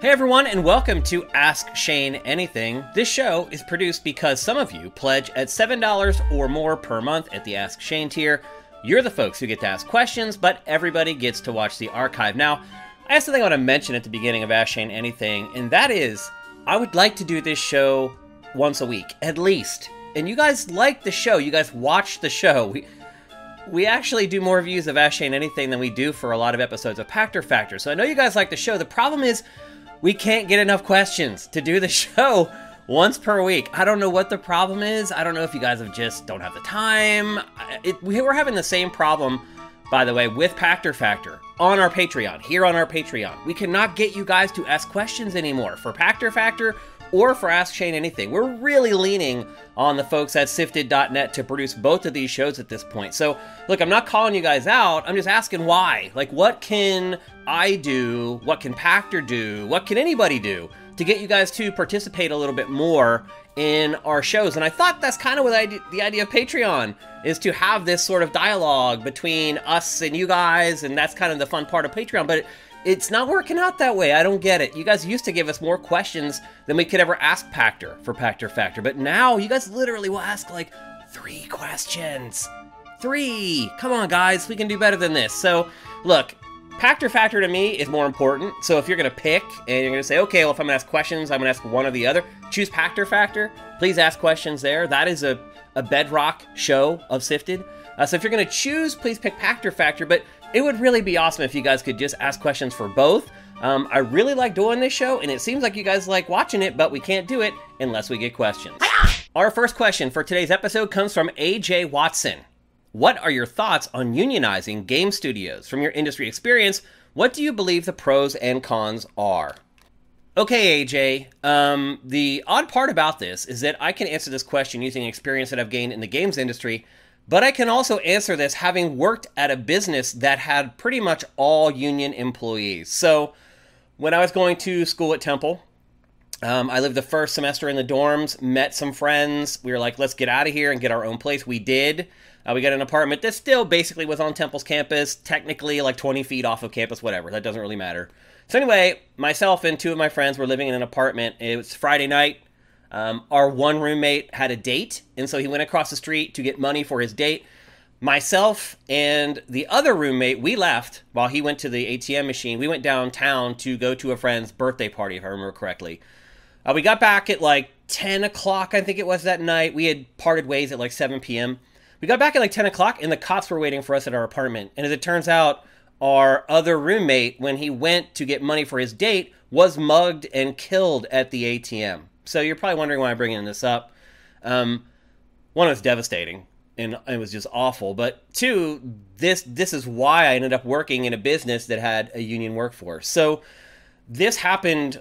Hey everyone, and welcome to Ask Shane Anything. This show is produced because some of you pledge at $7 or more per month at the Ask Shane tier. You're the folks who get to ask questions, but everybody gets to watch the archive. Now, I have something I want to mention at the beginning of Ask Shane Anything, and that is I would like to do this show once a week, at least. And you guys like the show, you guys watch the show. We, we actually do more views of Ask Shane Anything than we do for a lot of episodes of Pachter Factor. So I know you guys like the show. The problem is we can't get enough questions to do the show once per week. I don't know what the problem is. I don't know if you guys have just don't have the time. It, we're having the same problem, by the way, with Pachter Factor on our Patreon, here on our Patreon. We cannot get you guys to ask questions anymore for Pachter Factor or for Ask Shane Anything. We're really leaning on the folks at sifted.net to produce both of these shows at this point. So, look, I'm not calling you guys out. I'm just asking why. Like, what can I do? What can Pachter do? What can anybody do to get you guys to participate a little bit more in our shows? And I thought that's kind of what I, the idea of Patreon is to have this sort of dialogue between us and you guys, and that's kind of the fun part of Patreon. But it's not working out that way. I don't get it. You guys used to give us more questions than we could ever ask Pachter for Pachter Factor, but now you guys literally will ask like three questions. Three! Come on, guys, we can do better than this. So, look, Pachter Factor to me is more important. So if you're to pick and you're to say, okay, well, if I'm to ask questions, I'm to ask one or the other, choose Pachter Factor. Please ask questions there. That is a, a bedrock show of SIFTD. Uh, so if you're to choose, please pick Pachter Factor. But it would really be awesome if you guys could just ask questions for both. Um, I really like doing this show, and it seems like you guys like watching it, but we can't do it unless we get questions. Our first question for today's episode comes from AJ Watson. What are your thoughts on unionizing game studios? From your industry experience, what do you believe the pros and cons are? Okay, AJ. Um, the odd part about this is that I can answer this question using experience that I've gained in the games industry, but I can also answer this having worked at a business that had pretty much all union employees. So, when I was going to school at Temple, um, I lived the first semester in the dorms, met some friends. We were like, let's get out of here and get our own place. We did. Uh, we got an apartment that still basically was on Temple's campus, technically like 20 feet off of campus, whatever. That doesn't really matter. So, anyway, myself and two of my friends were living in an apartment. It was Friday night. Um, our one roommate had a date, and so he went across the street to get money for his date. Myself and the other roommate, we left while he went to the ATM machine. We went downtown to go to a friend's birthday party, if I remember correctly. Uh, we got back at like 10 o'clock, I think it was that night. We had parted ways at like 7 p.m. We got back at like 10 o'clock and the cops were waiting for us at our apartment. And as it turns out, our other roommate, when he went to get money for his date, was mugged and killed at the ATM. So you're probably wondering why I'm bringing this up. Um, one, was devastating and it was just awful. But two, this this is why I ended up working in a business that had a union workforce. So this happened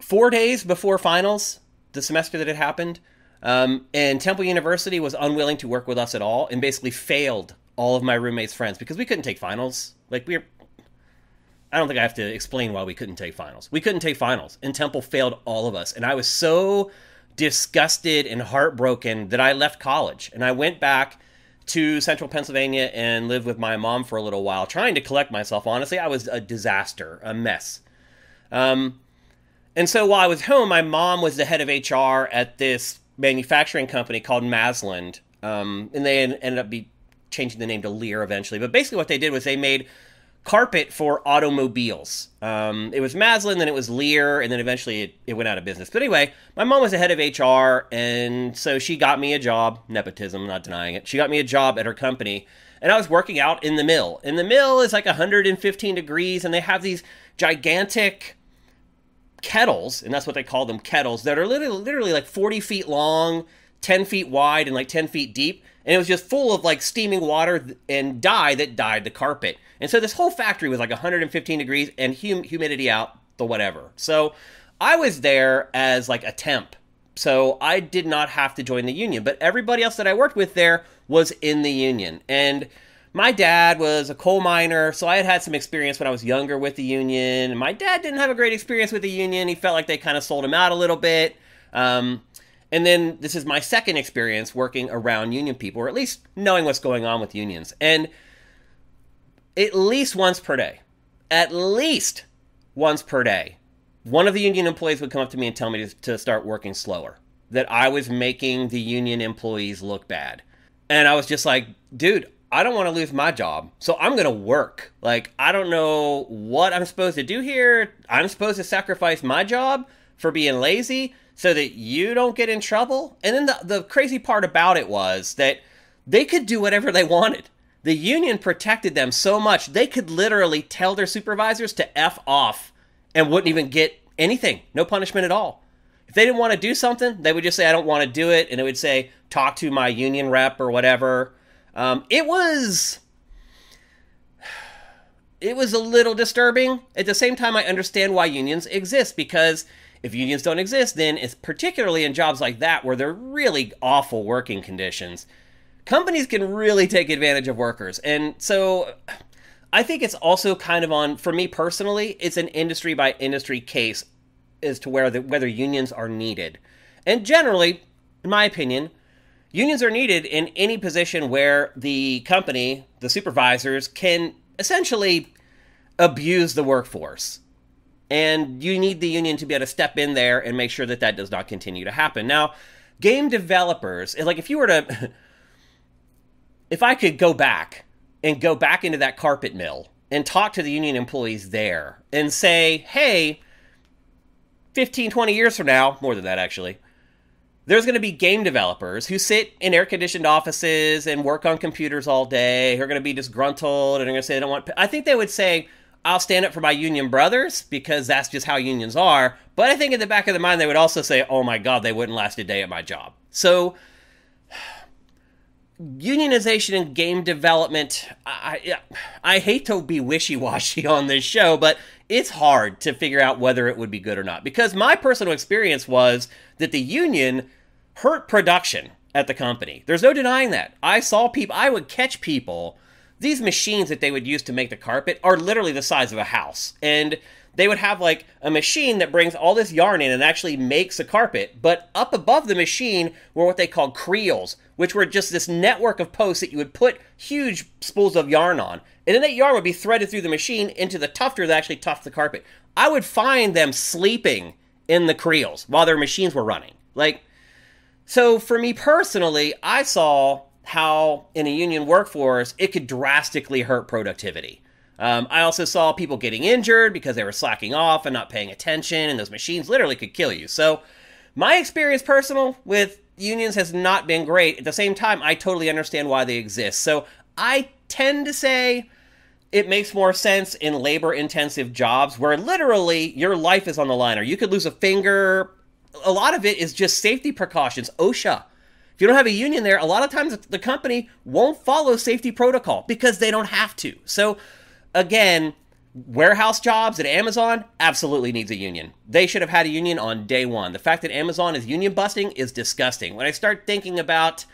four days before finals, the semester that it happened. Um, and Temple University was unwilling to work with us at all and basically failed all of my roommates' friends because we couldn't take finals. Like, we I don't think I have to explain why we couldn't take finals. We couldn't take finals, and Temple failed all of us. And I was so disgusted and heartbroken that I left college and I went back to central Pennsylvania and lived with my mom for a little while, trying to collect myself. Honestly, I was a disaster, a mess. Um, and so while I was home, my mom was the head of HR at this manufacturing company called Masland, um, and they ended up be changing the name to Lear eventually. But basically, what they did was they made carpet for automobiles. Um, it was Masland, then it was Lear, and then eventually it, it, went out of business. But anyway, my mom was the head of HR, and so she got me a job. Nepotism, not denying it. She got me a job at her company, and I was working out in the mill. And the mill is like 115 degrees, and they have these gigantic kettles, and that's what they call them kettles, that are literally, literally like 40 feet long, 10 feet wide, and like 10 feet deep. And it was just full of like steaming water and dye that dyed the carpet. And so this whole factory was like 115 degrees and hum- humidity out the whatever. So I was there as like a temp. So I did not have to join the union, but everybody else that I worked with there was in the union. And my dad was a coal miner, so I had had some experience when I was younger with the union. My dad didn't have a great experience with the union. He felt like they kind of sold him out a little bit. Um, and then this is my second experience working around union people, or at least knowing what's going on with unions. And at least once per day, at least once per day, one of the union employees would come up to me and tell me to, to start working slower, that I was making the union employees look bad. And I was just like, dude, I don't want to lose my job. So I'm going to work. Like, I don't know what I'm supposed to do here. I'm supposed to sacrifice my job for being lazy so that you don't get in trouble. And then the, the crazy part about it was that they could do whatever they wanted. The union protected them so much, they could literally tell their supervisors to F off and wouldn't even get anything. No punishment at all. If they didn't want to do something, they would just say, I don't want to do it. And it would say, talk to my union rep or whatever. Um, it was. It was a little disturbing. At the same time, I understand why unions exist because if unions don't exist, then it's particularly in jobs like that where they're really awful working conditions companies can really take advantage of workers. And so I think it's also kind of on, for me personally, it's an industry by industry case as to where the, whether unions are needed. And generally, in my opinion, unions are needed in any position where the company, the supervisors, can essentially abuse the workforce. And you need the union to be able to step in there and make sure that that does not continue to happen. Now, game developers, eh, like if you were to if I could go back and go back into that carpet mill and talk to the union employees there and say, hey, 15, 20 years from now, more than that actually, there's going to be game developers who sit in air conditioned offices and work on computers all day, who are going to be disgruntled and are going to say they don't want. I think they would say, I'll stand up for my union brothers because that's just how unions are. But I think in the back of their mind, they would also say, oh my God, they wouldn't last a day at my job. So unionization in game development I, I hate to be wishy-washy on this show but it's hard to figure out whether it would be good or not because my personal experience was that the union hurt production at the company there's no denying that i saw people i would catch people these machines that they would use to make the carpet are literally the size of a house and they would have like a machine that brings all this yarn in and actually makes a carpet. But up above the machine were what they called creels, which were just this network of posts that you would put huge spools of yarn on. And then that yarn would be threaded through the machine into the tufter that actually tufts the carpet. I would find them sleeping in the creels while their machines were running. Like, so for me personally, I saw how in a union workforce it could drastically hurt productivity. Um, I also saw people getting injured because they were slacking off and not paying attention, and those machines literally could kill you. So, my experience personal with unions has not been great. At the same time, I totally understand why they exist. So, I tend to say it makes more sense in labor intensive jobs where literally your life is on the line, or you could lose a finger. A lot of it is just safety precautions. OSHA. If you don't have a union there, a lot of times the company won't follow safety protocol because they don't have to. So, again, warehouse jobs at Amazon absolutely needs a union. They should have had a union on day one. The fact that Amazon is union busting is disgusting. When I start thinking about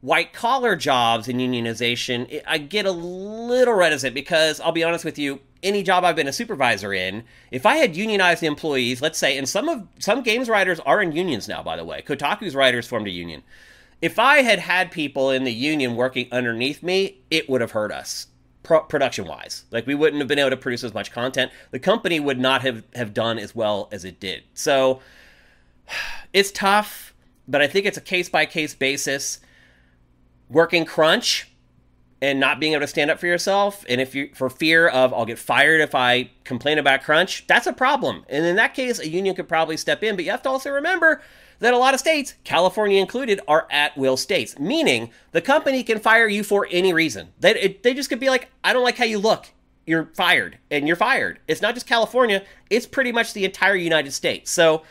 white collar jobs and unionization, I get a little reticent because I'll be honest with you, any job I've been a supervisor in, if I had unionized employees, let's say, and some of some games writers are in unions now, by the way. Kotaku's writers formed a union. If I had had people in the union working underneath me, it would have hurt us pro- production wise. Like we wouldn't have been able to produce as much content. The company would not have have done as well as it did. So it's tough, but I think it's a case by case basis. Working crunch and not being able to stand up for yourself, and if you for fear of I'll get fired if I complain about crunch, that's a problem. And in that case, a union could probably step in. But you have to also remember that a lot of states, California included, are at will states, meaning the company can fire you for any reason. They, it, they just could be like, I don't like how you look. You're fired, and you're fired. It's not just California, it's pretty much the entire United States. So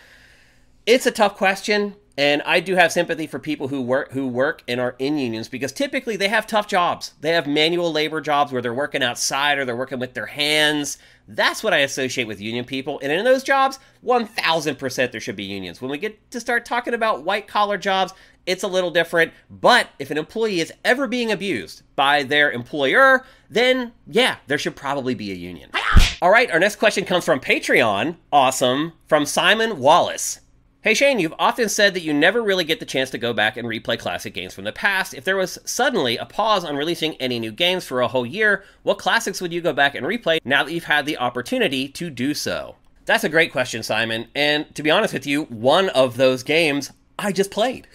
it's a tough question. And I do have sympathy for people who work who work and are in unions because typically they have tough jobs. They have manual labor jobs where they're working outside or they're working with their hands. That's what I associate with union people. And in those jobs, 1000% there should be unions. When we get to start talking about white collar jobs, it's a little different. But if an employee is ever being abused by their employer, then yeah, there should probably be a union. All right, our next question comes from Patreon. Awesome. From Simon Wallace. Hey Shane, you've often said that you never really get the chance to go back and replay classic games from the past. If there was suddenly a pause on releasing any new games for a whole year, what classics would you go back and replay now that you've had the opportunity to do so? That's a great question, Simon. And to be honest with you, one of those games I just played.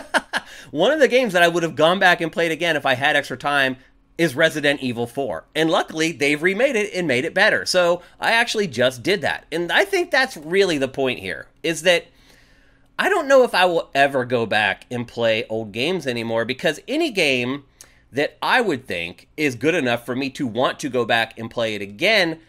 one of the games that I would have gone back and played again if I had extra time is Resident Evil 4. And luckily, they've remade it and made it better. So I actually just did that. And I think that's really the point here is that I don't know if I will ever go back and play old games anymore because any game that I would think is good enough for me to want to go back and play it again,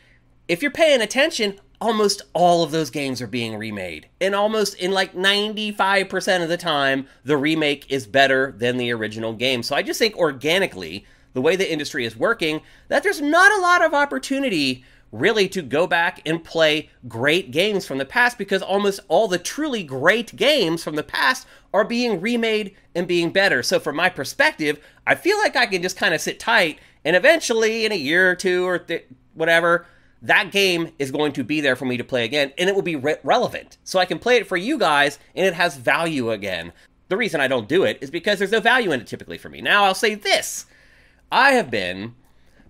if you're paying attention, almost all of those games are being remade. And almost in like 95% of the time, the remake is better than the original game. So I just think organically, the way the industry is working, that there's not a lot of opportunity really to go back and play great games from the past because almost all the truly great games from the past are being remade and being better. So, from my perspective, I feel like I can just kind of sit tight and eventually, in a year or two or th- whatever, that game is going to be there for me to play again and it will be re- relevant. So, I can play it for you guys and it has value again. The reason I don't do it is because there's no value in it typically for me. Now, I'll say this I have been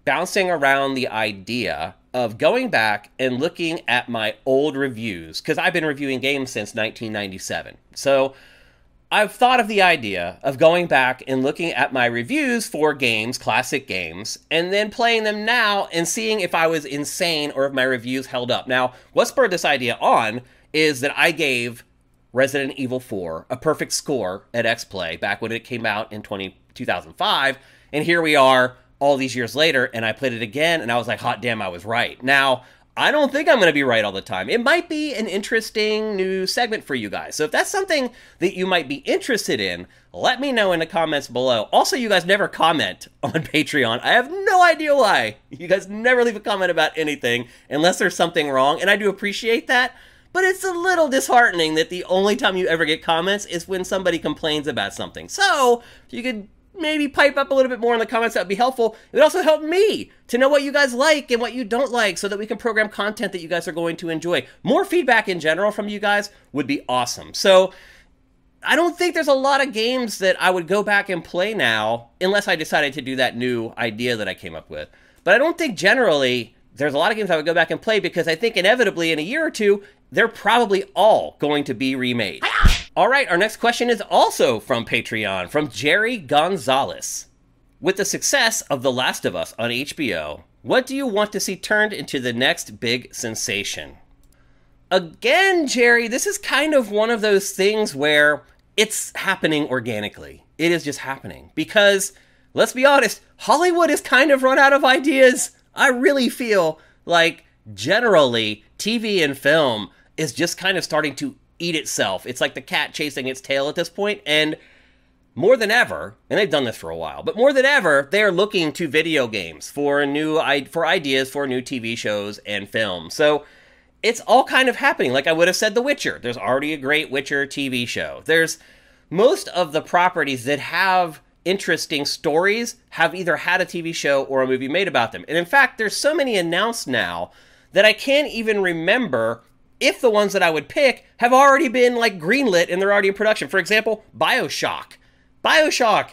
bouncing around the idea of going back and looking at my old reviews because I've been reviewing games since 1997. So I've thought of the idea of going back and looking at my reviews for games, classic games, and then playing them now and seeing if I was insane or if my reviews held up. Now, what spurred this idea on is that I gave Resident Evil 4 a perfect score at X-Play back when it came out in 20, 2005, and here we are all these years later and I played it again and I was like, hot damn, I was right. Now, I don't think I'm going to be right all the time. It might be an interesting new segment for you guys. So if that's something that you might be interested in, let me know in the comments below. Also, you guys never comment on Patreon. I have no idea why. You guys never leave a comment about anything unless there's something wrong, and I do appreciate that. But it's a little disheartening that the only time you ever get comments is when somebody complains about something. So, you could maybe pipe up a little bit more in the comments, that would be helpful. It would also help me to know what you guys like and what you don't like so that we can program content that you guys are going to enjoy. More feedback in general from you guys would be awesome. So, I don't think there's a lot of games that I would go back and play now unless I decided to do that new idea that I came up with. But I don't think generally there's a lot of games I would go back and play because I think inevitably in a year or two, they're probably all going to be remade. All right, our next question is also from Patreon, from Jerry Gonzalez. With the success of The Last of Us on HBO, what do you want to see turned into the next big sensation? Again, Jerry, this is kind of one of those things where it's happening organically. It is just happening. Because, let's be honest, Hollywood has kind of run out of ideas. I really feel like generally TV and film is just kind of starting to eat itself. It's like the cat chasing its tail at this point, and more than ever, and they've done this for a while, but more than ever, they are looking to video games for new for ideas for new TV shows and films. So it's all kind of happening. Like I would have said, The Witcher. There's already a great Witcher TV show. There's most of the properties that have interesting stories have either had a TV show or a movie made about them. And in fact, there's so many announced now that I can't even remember if the ones that I would pick have already been like greenlit and they're already in production. For example, Bioshock. Bioshock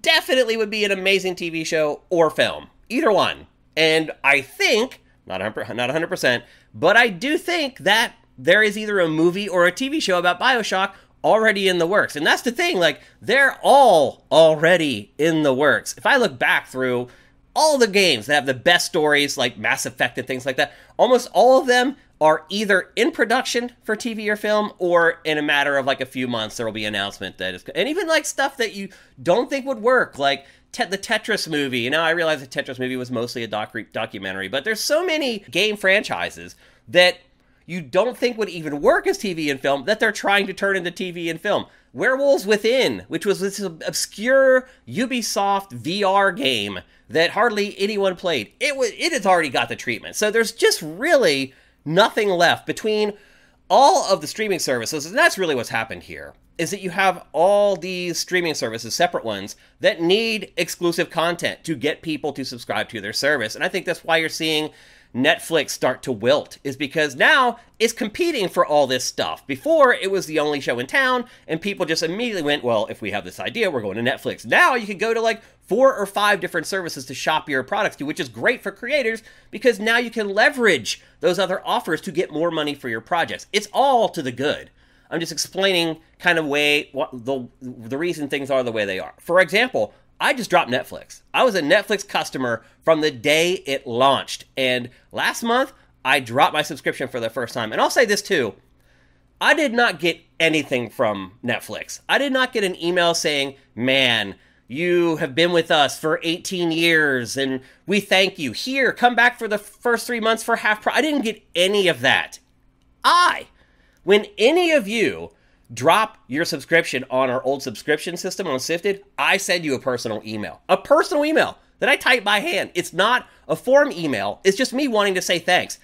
definitely would be an amazing TV show or film. Either one. And I think, not 100, not 100%, but I do think that there is either a movie or a TV show about Bioshock already in the works. And that's the thing, like, they're all already in the works. If I look back through all the games that have the best stories, like Mass Effect and things like that, almost all of them are either in production for TV or film, or in a matter of like a few months, there will be an announcement that is, and even like stuff that you don't think would work, like te- the Tetris movie. You know, I realize the Tetris movie was mostly a doc- documentary, but there's so many game franchises that you don't think would even work as TV and film that they're trying to turn into TV and film. Werewolves Within, which was this obscure Ubisoft VR game that hardly anyone played. It was it has already got the treatment. So there's just really nothing left between all of the streaming services, and that's really what's happened here, is that you have all these streaming services, separate ones, that need exclusive content to get people to subscribe to their service. And I think that's why you're seeing Netflix start to wilt is because now it's competing for all this stuff. Before, it was the only show in town, and people just immediately went, well, if we have this idea, we're going to Netflix. Now you can go to like four or five different services to shop your products to, which is great for creators because now you can leverage those other offers to get more money for your projects. It's all to the good. I'm just explaining kind of way what the the reason things are the way they are. For example, I just dropped Netflix. I was a Netflix customer from the day it launched. And last month, I dropped my subscription for the first time. And I'll say this too I did not get anything from Netflix. I did not get an email saying, man, you have been with us for 18 years and we thank you. Here, come back for the first three months for half price. I didn't get any of that. I, when any of you drop your subscription on our old subscription system on SIFTD, I send you a personal email. A personal email that I type by hand. It's not a form email, it's just me wanting to say thanks.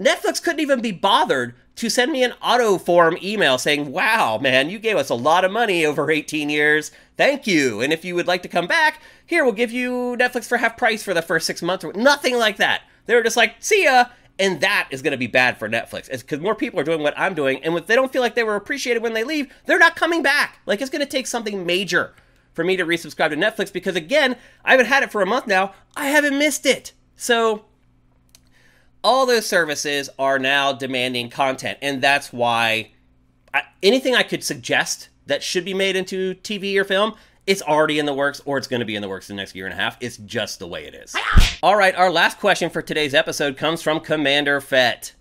Netflix couldn't even be bothered to send me an auto form email saying, Wow, man, you gave us a lot of money over 18 years. Thank you. And if you would like to come back, here, we'll give you Netflix for half price for the first six months. Nothing like that. They were just like, See ya and that is going to be bad for Netflix because more people are doing what I'm doing, and if they don't feel like they were appreciated when they leave, they're not coming back. Like it's going to take something major for me to resubscribe to Netflix because again, I haven't had it for a month now. I haven't missed it. So all those services are now demanding content, and that's why I, anything I could suggest that should be made into TV or film it's already in the works or it's going to be in the works in the next year and a half. It's just the way it is. All right, our last question for today's episode comes from Commander Fett.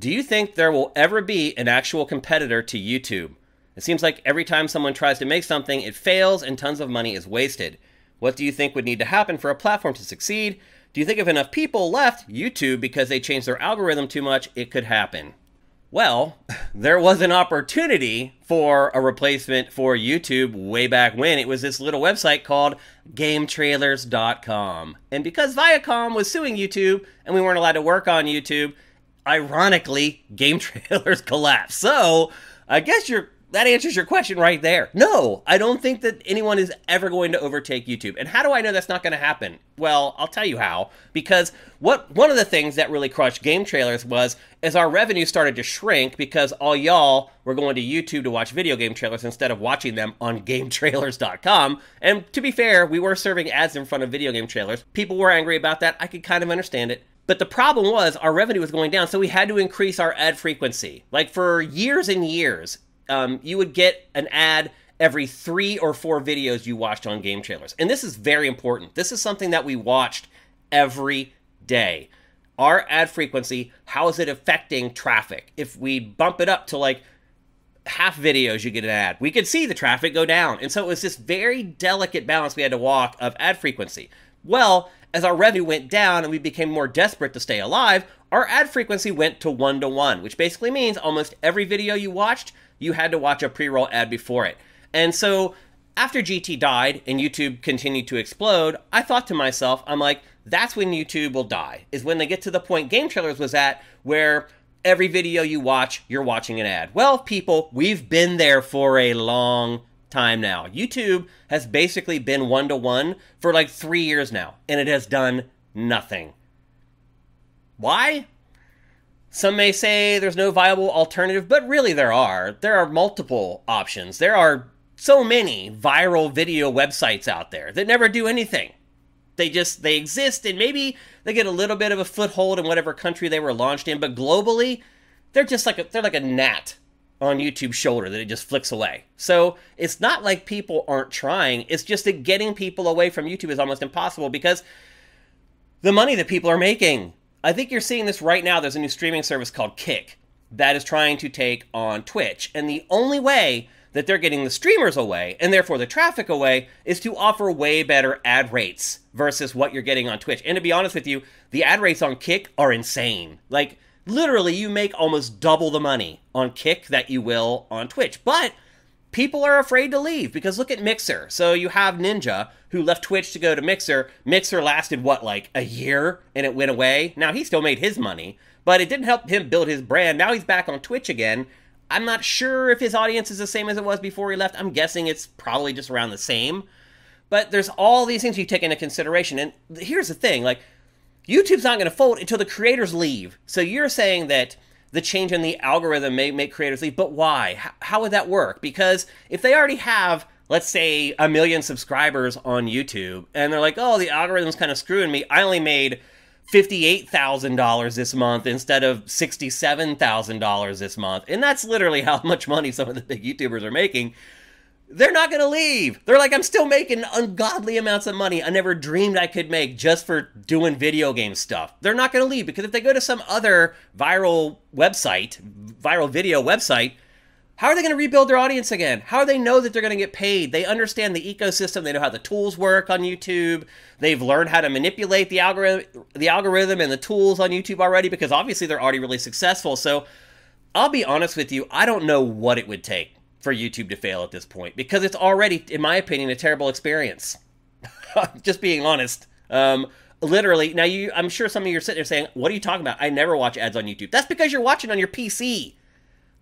Do you think there will ever be an actual competitor to YouTube? It seems like every time someone tries to make something, it fails and tons of money is wasted. What do you think would need to happen for a platform to succeed? Do you think if enough people left YouTube because they changed their algorithm too much, it could happen? Well, there was an opportunity for a replacement for YouTube way back when. It was this little website called GameTrailers.com. And because Viacom was suing YouTube and we weren't allowed to work on YouTube, ironically, Game Trailers collapsed. So I guess you're that answers your question right there. No, I don't think that anyone is ever going to overtake YouTube. And how do I know that's not going to happen? Well, I'll tell you how. Because what one of the things that really crushed game trailers was as our revenue started to shrink because all y'all were going to YouTube to watch video game trailers instead of watching them on GameTrailers.com. And to be fair, we were serving ads in front of video game trailers. People were angry about that. I could kind of understand it. But the problem was our revenue was going down, so we had to increase our ad frequency. Like for years and years, um, you would get an ad every three or four videos you watched on game trailers. And this is very important. This is something that we watched every day. Our ad frequency, how is it affecting traffic? If we bump it up to like half videos, you get an ad, we could see the traffic go down. And so it was this very delicate balance we had to walk of ad frequency. Well, as our revenue went down and we became more desperate to stay alive, our ad frequency went to one to one, which basically means almost every video you watched, you had to watch a pre roll ad before it. And so after GT died and YouTube continued to explode, I thought to myself, I'm like, that's when YouTube will die, is when they get to the point Game Trailers was at where every video you watch, you're watching an ad. Well, people, we've been there for a long time now. YouTube has basically been one to one for like three years now, and it has done nothing. Why? Some may say there's no viable alternative, but really there are. There are multiple options. There are so many viral video websites out there that never do anything. They just they exist and maybe they get a little bit of a foothold in whatever country they were launched in, but globally, they're just like a, they're like a gnat on YouTube's shoulder that it just flicks away. So it's not like people aren't trying. It's just that getting people away from YouTube is almost impossible because the money that people are making I think you're seeing this right now. There's a new streaming service called Kick that is trying to take on Twitch. And the only way that they're getting the streamers away and therefore the traffic away is to offer way better ad rates versus what you're getting on Twitch. And to be honest with you, the ad rates on Kick are insane. Like, literally, you make almost double the money on Kick that you will on Twitch. But people are afraid to leave because look at Mixer. So you have Ninja who left Twitch to go to Mixer. Mixer lasted what like a year and it went away. Now he still made his money, but it didn't help him build his brand. Now he's back on Twitch again. I'm not sure if his audience is the same as it was before he left. I'm guessing it's probably just around the same. But there's all these things you take into consideration. And here's the thing, like YouTube's not going to fold until the creators leave. So you're saying that the change in the algorithm may make creators leave, but why? How, how would that work? Because if they already have, let's say, a million subscribers on YouTube, and they're like, oh, the algorithm's kind of screwing me, I only made $58,000 this month instead of $67,000 this month. And that's literally how much money some of the big YouTubers are making. They're not going to leave. They're like, I'm still making ungodly amounts of money I never dreamed I could make just for doing video game stuff. They're not going to leave because if they go to some other viral website, viral video website, how are they going to rebuild their audience again? How do they know that they're going to get paid? They understand the ecosystem. They know how the tools work on YouTube. They've learned how to manipulate the algorithm, the algorithm and the tools on YouTube already because obviously they're already really successful. So I'll be honest with you, I don't know what it would take for YouTube to fail at this point because it's already, in my opinion, a terrible experience. Just being honest. Um, literally, now you, I'm sure some of you are sitting there saying, "What are you talking about? I never watch ads on YouTube." That's because you're watching on your PC.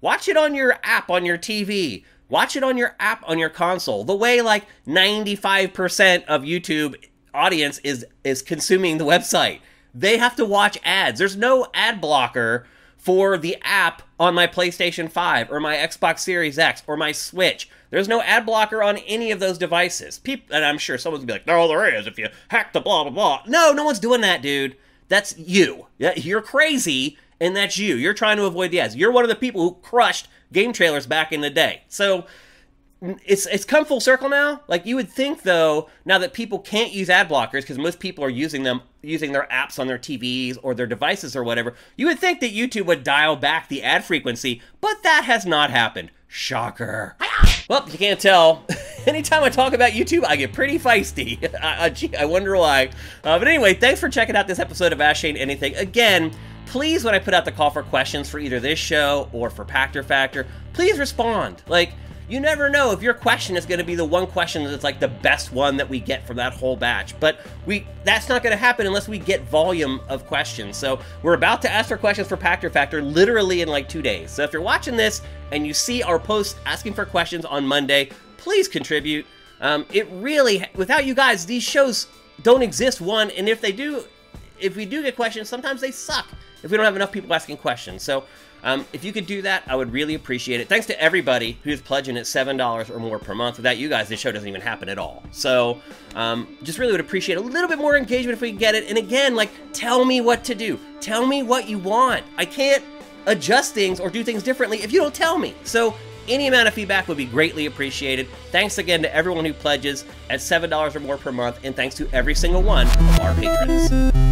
Watch it on your app on your TV. Watch it on your app on your console. The way like 95% of YouTube audience is is consuming the website. They have to watch ads. There's no ad blocker for the app on my PlayStation 5 or my Xbox Series X or my Switch. There's no ad blocker on any of those devices. People, and I'm sure someone's gonna be like, "No, there is. If you hack the blah blah blah." No, no one's doing that, dude. That's you. You're crazy and that's you. You're trying to avoid the ads. You're one of the people who crushed game trailers back in the day. So it's it's come full circle now. Like you would think though, now that people can't use ad blockers because most people are using them using their apps on their TVs or their devices or whatever, you would think that YouTube would dial back the ad frequency, but that has not happened. Shocker. Well, you can't tell. Anytime I talk about YouTube, I get pretty feisty. I, I, gee, I wonder why. Uh, but anyway, thanks for checking out this episode of Ask Shane Anything. Again, please, when I put out the call for questions for either this show or for Pachter Factor, please respond. Like, you never know if your question is going to be the one question that's like the best one that we get from that whole batch. But we that's not going to happen unless we get volume of questions. So we're about to ask for questions for Pachter Factor literally in like two days. So if you're watching this and you see our post asking for questions on Monday, please contribute. Um, it really, without you guys, these shows don't exist. One, and if they do, if we do get questions, sometimes they suck if we don't have enough people asking questions. So um, if you could do that, I would really appreciate it. Thanks to everybody who's pledging at $7 or more per month. Without you guys, this show doesn't even happen at all. So um, just really would appreciate a little bit more engagement if we could get it. And again, like, tell me what to do. Tell me what you want. I can't adjust things or do things differently if you don't tell me. So any amount of feedback would be greatly appreciated. Thanks again to everyone who pledges at $7 or more per month, and thanks to every single one of our patrons.